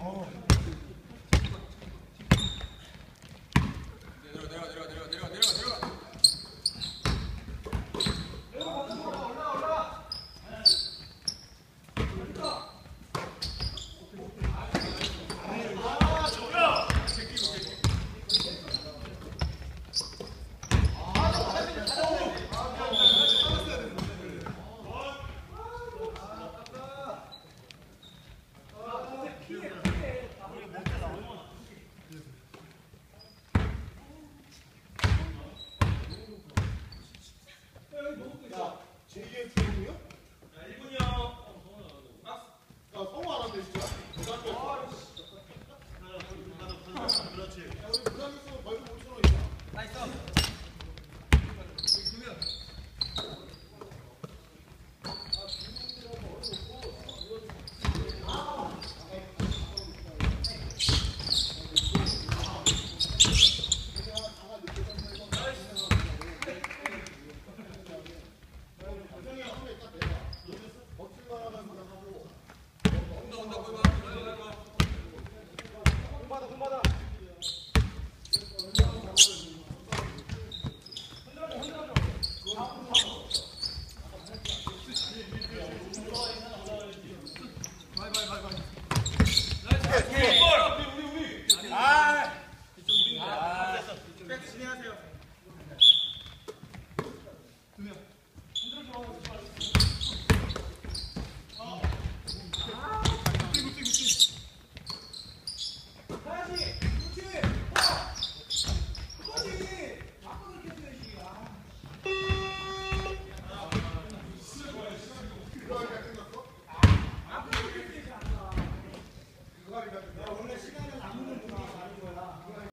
Oh. Vai, vai, vai, vai. Let's go.